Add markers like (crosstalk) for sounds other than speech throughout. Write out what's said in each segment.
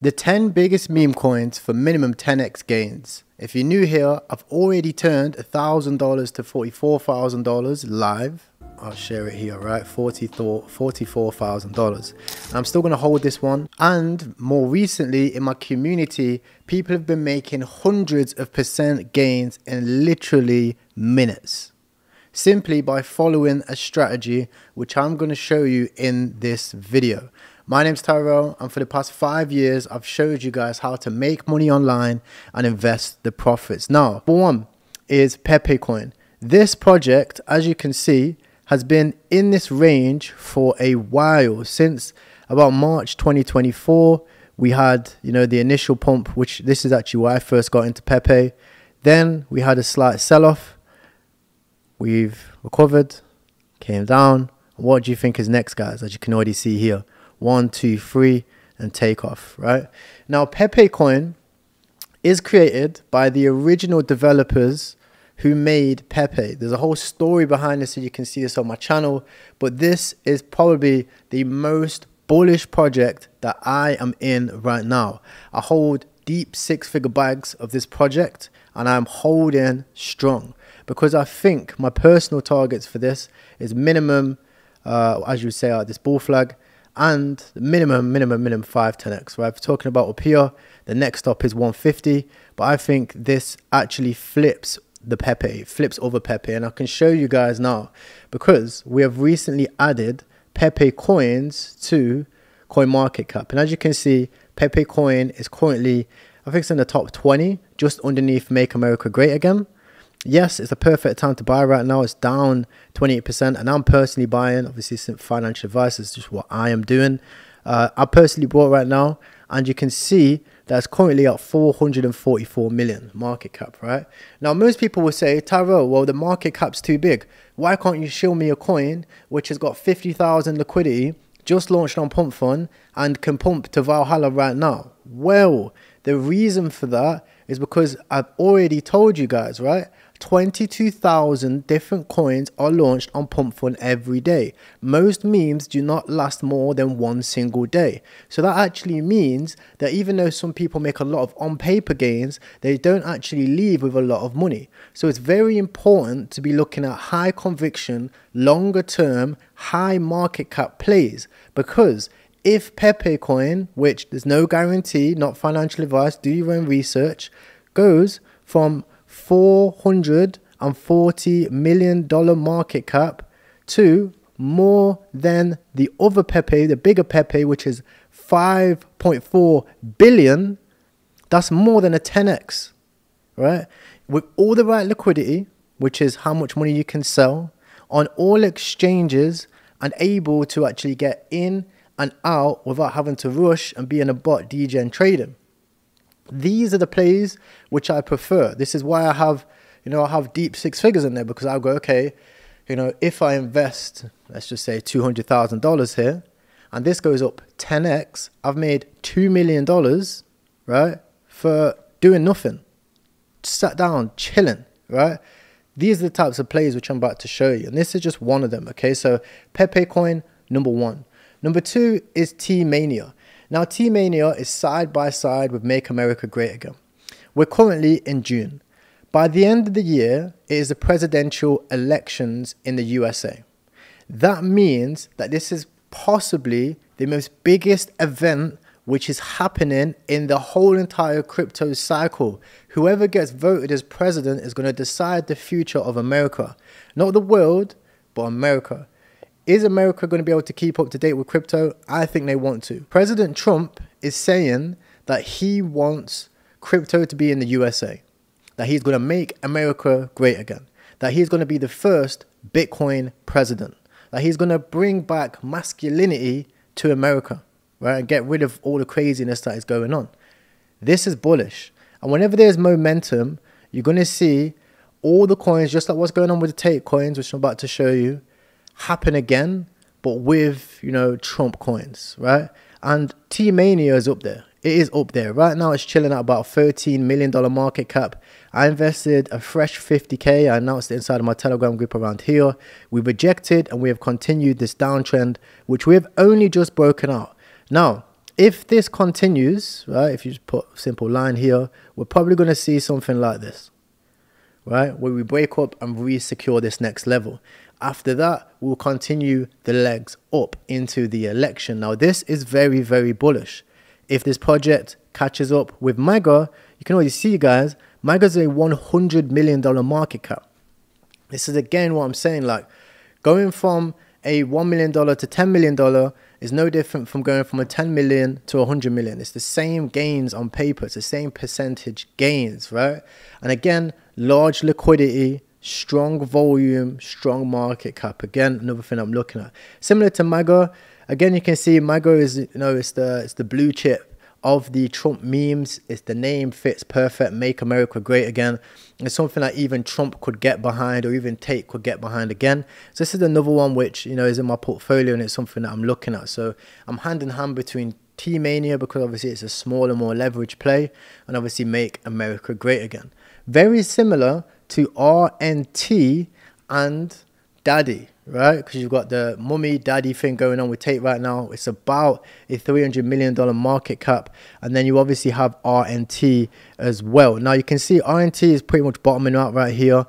The 10 biggest meme coins for minimum 10x gains. If you're new here, I've already turned $1,000 to $44,000 live. I'll share it here, right? $44,000. I'm still going to hold this one. And more recently, in my community, people have been making hundreds of percent gains in literally minutes. Simply by following a strategy, which I'm going to show you in this video. My name's Tyrell, and for the past five years, I've showed you guys how to make money online and invest the profits. Now, one is Pepe Coin. This project, as you can see, has been in this range for a while since about March 2024. We had, you know, the initial pump, which this is actually where I first got into Pepe. Then we had a slight sell off. We've recovered, came down. What do you think is next, guys? As you can already see here one, two, three, and take off, right? Now, Pepe Coin is created by the original developers who made Pepe. There's a whole story behind this, so you can see this on my channel. But this is probably the most bullish project that I am in right now. I hold deep six figure bags of this project and I'm holding strong because I think my personal targets for this is minimum, uh, as you say, uh, this bull flag and minimum, minimum, minimum 5 10x, right? If we're talking about up here, the next stop is 150, but I think this actually flips the Pepe, flips over Pepe, and I can show you guys now because we have recently added Pepe coins to Coin Market Cap, and as you can see, Pepe coin is currently, I think it's in the top 20, just underneath Make America Great Again yes, it's a perfect time to buy right now. It's down 28%, and I'm personally buying. Obviously, financial advice is just what I am doing. Uh, I personally bought right now, and you can see that's currently at 444 million market cap, right? Now, most people will say, Tyrell, well, the market cap's too big. Why can't you show me a coin which has got 50,000 liquidity, just launched on Pump Fun, and can pump to Valhalla right now? Well, the reason for that is because I've already told you guys, right? 22,000 different coins are launched on Pump Fun every day. Most memes do not last more than one single day. So that actually means that even though some people make a lot of on paper gains, they don't actually leave with a lot of money. So it's very important to be looking at high conviction, longer term, high market cap plays because if Pepe coin, which there's no guarantee, not financial advice, do your own research, goes from 440 million dollar market cap to more than the other Pepe, the bigger Pepe, which is 5.4 billion. That's more than a 10x, right? With all the right liquidity, which is how much money you can sell on all exchanges and able to actually get in and out without having to rush and be in a bot DJ and trading. These are the plays which I prefer. This is why I have, you know, I have deep six figures in there because I'll go, okay, you know, if I invest, let's just say $200,000 here, and this goes up 10x, I've made $2 million, right, for doing nothing. sat down, chilling, right? These are the types of plays which I'm about to show you. And this is just one of them, okay? So Pepe Coin, number one. Number two is T Mania. Now, T Mania is side by side with Make America Great Again. We're currently in June. By the end of the year, it is the presidential elections in the USA. That means that this is possibly the most biggest event which is happening in the whole entire crypto cycle. Whoever gets voted as president is going to decide the future of America. Not the world, but America. Is America going to be able to keep up to date with crypto? I think they want to. President Trump is saying that he wants crypto to be in the USA, that he's going to make America great again, that he's going to be the first Bitcoin president, that he's going to bring back masculinity to America, right, and get rid of all the craziness that is going on. This is bullish. And whenever there's momentum, you're going to see all the coins, just like what's going on with the Tate coins, which I'm about to show you, happen again, but with, you know, Trump coins, right? And T Mania is up there. It is up there. Right now, it's chilling at about $13 million market cap. I invested a fresh 50K. I announced it inside of my Telegram group around here. We rejected and we have continued this downtrend, which we have only just broken out. Now, if this continues, right, if you just put simple line here, we're probably going to see something like this, right, where we break up and re-secure this next level. After that, we'll continue the legs up into the election. Now, this is very, very bullish. If this project catches up with MAGA, you can already see, guys, MAGA's a $100 million market cap. This is again what I'm saying, like going from a $1 million to $10 million is no different from going from a 10 million to 100 million. It's the same gains on paper, it's the same percentage gains, right? And again, large liquidity, strong volume, strong market cap. Again, another thing I'm looking at. Similar to MAGA, again, you can see MAGA is, you know, it's the, it's the blue chip of the Trump memes. It's the name fits perfect. Make America great again. It's something that even Trump could get behind, or even Tate could get behind again. So this is another one which you know is in my portfolio, and it's something that I'm looking at. So I'm hand in hand between T Mania because obviously it's a smaller, more leverage play, and obviously make America great again. Very similar to RNT and Daddy right? Because you've got the mummy daddy thing going on with Tate right now. It's about a $300 million market cap. And then you obviously have RNT as well. Now you can see RNT is pretty much bottoming out right here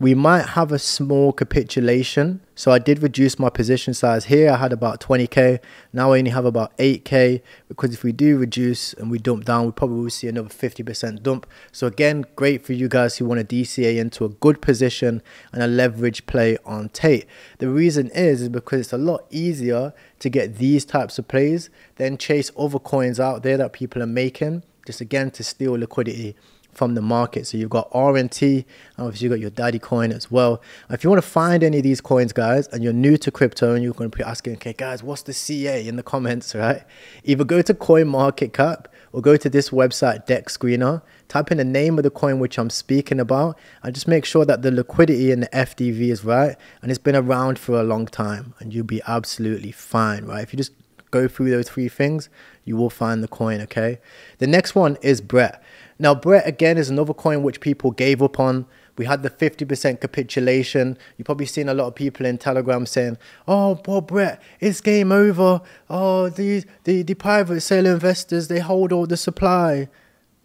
we might have a small capitulation. So I did reduce my position size here. I had about 20k. Now I only have about 8k because if we do reduce and we dump down, we probably will see another 50% dump. So again, great for you guys who want to DCA into a good position and a leverage play on Tate. The reason is, is because it's a lot easier to get these types of plays than chase other coins out there that people are making just again to steal liquidity from the market. So you've got RNT, obviously you've got your daddy coin as well. If you want to find any of these coins, guys, and you're new to crypto and you're going to be asking, okay, guys, what's the CA in the comments, (laughs) right? Either go to CoinMarketCap or go to this website, DEX Screener, type in the name of the coin which I'm speaking about, and just make sure that the liquidity in the FDV is right and it's been around for a long time, and you'll be absolutely fine, right? If you just go through those three things, you will find the coin, okay? The next one is Brett. Now, Brett again is another coin which people gave up on. We had the 50% capitulation. You've probably seen a lot of people in Telegram saying, oh, well, Brett, it's game over. Oh, the, the, the private sale investors, they hold all the supply.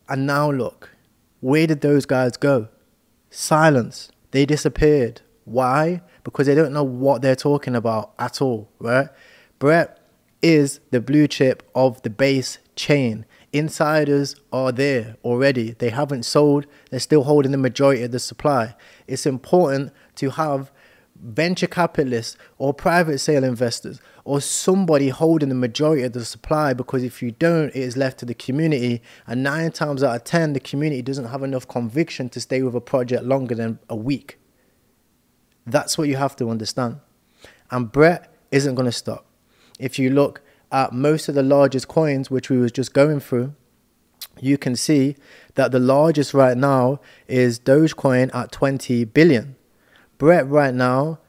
And now look, where did those guys go? Silence. They disappeared. Why? Because they don't know what they're talking about at all, right? Brett is the blue chip of the base chain insiders are there already. They haven't sold, they're still holding the majority of the supply. It's important to have venture capitalists or private sale investors or somebody holding the majority of the supply because if you don't, it is left to the community. And nine times out of 10, the community doesn't have enough conviction to stay with a project longer than a week. That's what you have to understand. And Brett isn't going to stop. If you look at most of the largest coins, which we was just going through, you can see that the largest right now is Dogecoin at 20 billion. Brett right now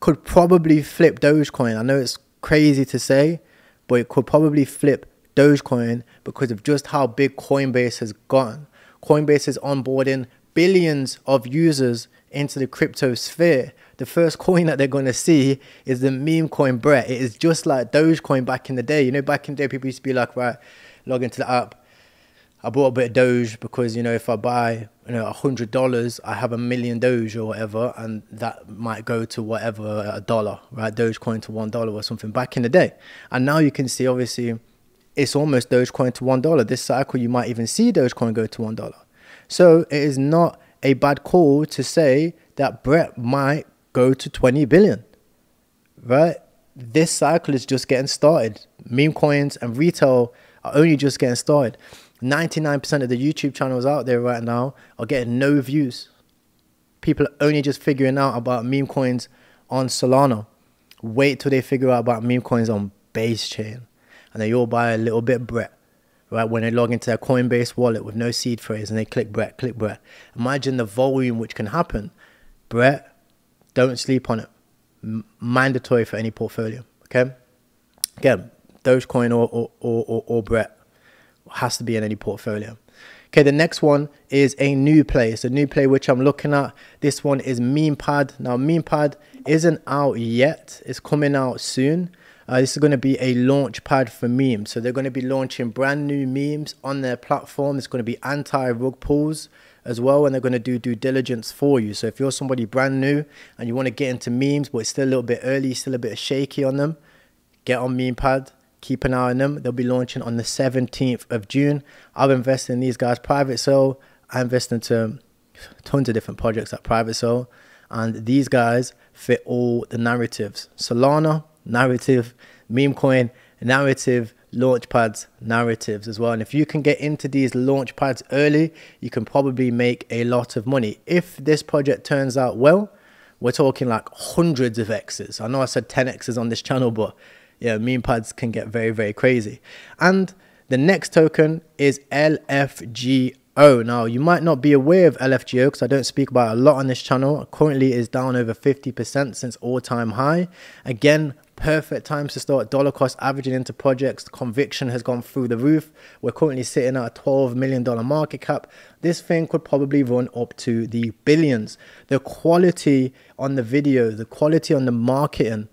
could probably flip Dogecoin. I know it's crazy to say, but it could probably flip Dogecoin because of just how big Coinbase has gotten. Coinbase is onboarding billions of users into the crypto sphere the first coin that they're going to see is the meme coin Brett. It is just like Dogecoin back in the day. You know, back in the day, people used to be like, right, log into the app. I bought a bit of Doge because, you know, if I buy, you know, a hundred dollars, I have a million Doge or whatever, and that might go to whatever, a dollar, right? Dogecoin to one dollar or something back in the day. And now you can see, obviously, it's almost Dogecoin to one dollar. This cycle, you might even see Dogecoin go to one dollar. So it is not a bad call to say that Brett might go to 20 billion, right? This cycle is just getting started. Meme coins and retail are only just getting started. 99% of the YouTube channels out there right now are getting no views. People are only just figuring out about meme coins on Solana. Wait till they figure out about meme coins on Base Chain. And they all buy a little bit Brett, right? When they log into their Coinbase wallet with no seed phrase and they click Brett, click Brett. Imagine the volume which can happen. Brett, don't sleep on it. M- mandatory for any portfolio. Okay. Again, Dogecoin or or, or, or, Brett has to be in any portfolio. Okay, the next one is a new play. It's a new play which I'm looking at. This one is MemePad. Now, MemePad isn't out yet. It's coming out soon. Uh, this is going to be a launch pad for memes. So they're going to be launching brand new memes on their platform. It's going to be anti rug pulls as well, and they're going to do due diligence for you. So if you're somebody brand new and you want to get into memes, but it's still a little bit early, still a bit shaky on them, get on MemePad. Keep an eye on them. They'll be launching on the 17th of June. I've invested in these guys. Private Soul, I invest into tons of different projects at Private Soul, and these guys fit all the narratives. Solana, narrative, meme coin, narrative, launch pads, narratives as well. And if you can get into these launch pads early, you can probably make a lot of money. If this project turns out well, we're talking like hundreds of X's. I know I said 10 X's on this (laughs) channel, but yeah, meme pads can get very, very crazy. And the next token is Oh, LFGO. Now, you might not be aware of LFGO because I don't speak about a lot on this channel. Currently, is down over 50% since all-time high. Again, perfect times to start dollar cost averaging into projects. Conviction has gone through the roof. We're currently sitting at a $12 million market cap. This thing could probably run up to the billions. The quality on the video, the quality on the marketing,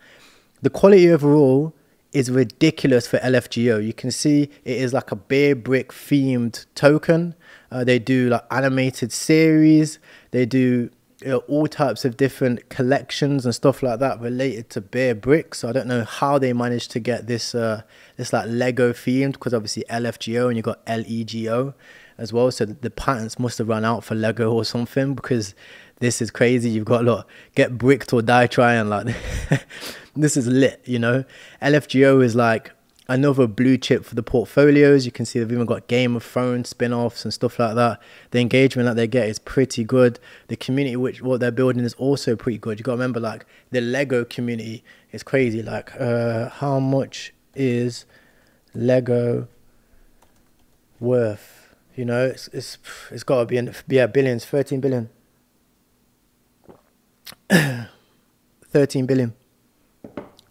the quality overall is ridiculous for LFGO. You can see it is like a Bearbrick themed token. Uh, they do like animated series. They do you know, all types of different collections and stuff like that related to Bearbrick. So I don't know how they managed to get this uh, this like Lego themed because obviously LFGO and you've got LEGO as well. So the patents must have run out for Lego or something because this is crazy. You've got look get bricked or die trying like (laughs) this is lit. You know, LFGO is like another blue chip for the portfolios. You can see they've even got Game of Thrones spin-offs and stuff like that. The engagement that they get is pretty good. The community which what they're building is also pretty good. You got to remember like the Lego community is crazy. Like uh, how much is Lego worth? You know, it's it's it's got to be in yeah billions, 13 billion. (clears throat) 13 billion.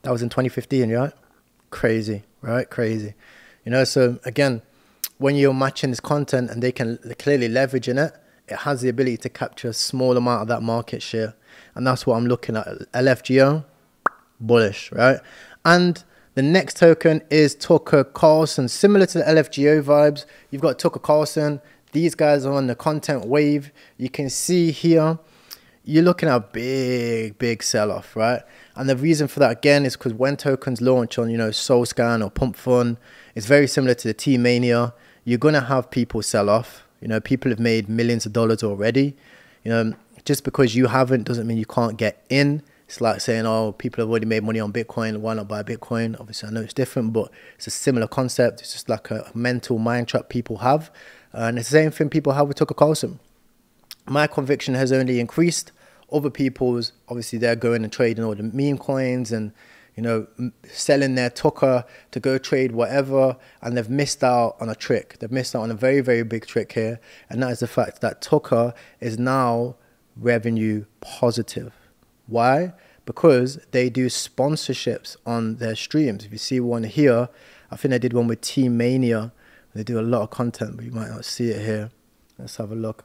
That was in 2015, right? Crazy right? Crazy. You know, so again, when you're matching this content and they can clearly leverage in it, it has the ability to capture a small amount of that market share. And that's what I'm looking at. LFGO, bullish, right? And the next token is Tucker Carlson. Similar to the LFGO vibes, you've got Tucker Carlson. These guys are on the content wave. You can see here, you're looking at a big, big sell off, right? And the reason for that again is because when tokens launch on, you know, Solscan or Pump Fun, it's very similar to the T Mania. You're gonna have people sell off. You know, people have made millions of dollars already. You know, just because you haven't doesn't mean you can't get in. It's like saying, oh, people have already made money on Bitcoin. Why not buy Bitcoin? Obviously, I know it's different, but it's a similar concept. It's just like a mental mind trap people have. And it's the same thing people have with Tucker Carlson. My conviction has only increased other people's obviously they're going and trading all the meme coins and you know selling their tucker to go trade whatever and they've missed out on a trick. They've missed out on a very very big trick here and that is the fact that tucker is now revenue positive. Why? Because they do sponsorships on their streams. If you see one here i think they did one with T Mania. They do a lot of content but you might not see it here. Let's have a look.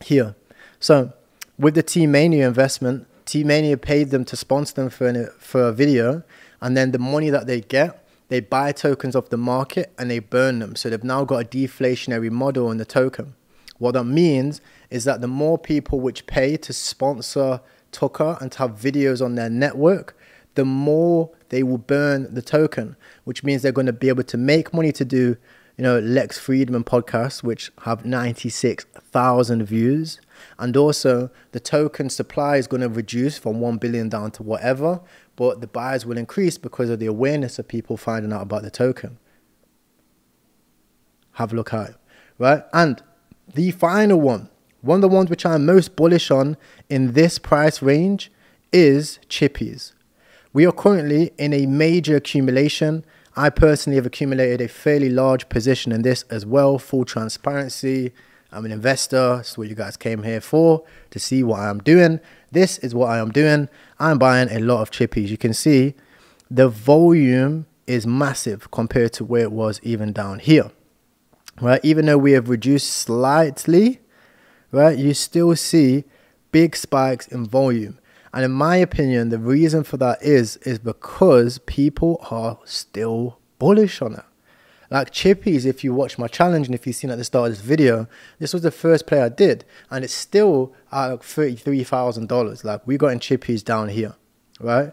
Here so with the T Mania investment, T Mania paid them to sponsor them for, an, for a video, and then the money that they get, they buy tokens off the market and they burn them. So they've now got a deflationary model in the token. What that means is that the more people which pay to sponsor Tucker and to have videos on their network, the more they will burn the token, which means they're going to be able to make money to do, you know, Lex Fridman podcasts, which have 96,000 views and also, the token supply is going to reduce from 1 billion down to whatever, but the buyers will increase because of the awareness of people finding out about the token. Have a look at it, right? And the final one, one of the ones which I'm most bullish on in this price range is chippies. We are currently in a major accumulation. I personally have accumulated a fairly large position in this as well, full transparency. I'm an investor. That's what you guys came here for, to see what I'm doing. This is what I am doing. I'm buying a lot of chippies. You can see the volume is massive compared to where it was even down here. Right? Even though we have reduced slightly, right? You still see big spikes in volume. And in my opinion, the reason for that is is because people are still bullish on it. Like Chippies, if you watch my challenge and if you've seen at the start of this video, this was the first play I did, and it's still at like thirty-three thousand dollars. Like we got in Chippies down here, right?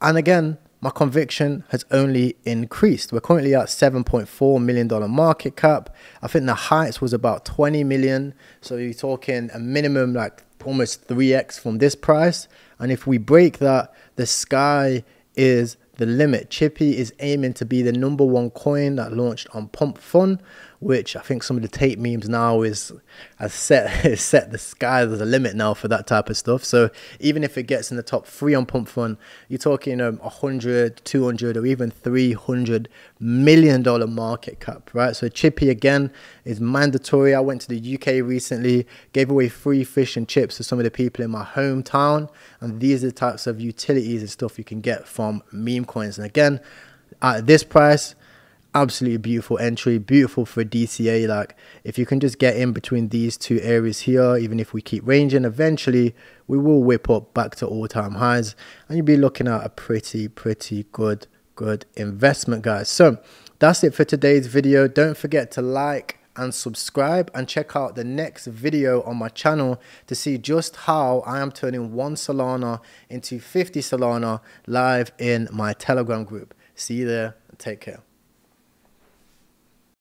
And again, my conviction has only increased. We're currently at $7.4 million market cap. I think the heights was about 20 million. So you're talking a minimum like almost 3x from this price. And if we break that, the sky is the limit. Chippy is aiming to be the number one coin that launched on Pump Fun, which I think some of the tape memes now is has set (laughs) has set the sky there's a limit now for that type of stuff. So even if it gets in the top three on Pump Fun, you're talking um, 100, 200, or even 300 million dollar market cap, right? So Chippy again is mandatory. I went to the UK recently, gave away free fish and chips to some of the people in my hometown, and these are the types of utilities and stuff you can get from meme coins. And again, at this price absolutely beautiful entry beautiful for dca like if you can just get in between these two areas here even if we keep ranging eventually we will whip up back to all-time highs. And you'll be looking at a pretty pretty good good investment guys. So that's it for today's video. Don't forget to like and subscribe and check out the next video on my channel to see just how I am turning one Solana into 50 Solana live in my telegram group. See you there. Take care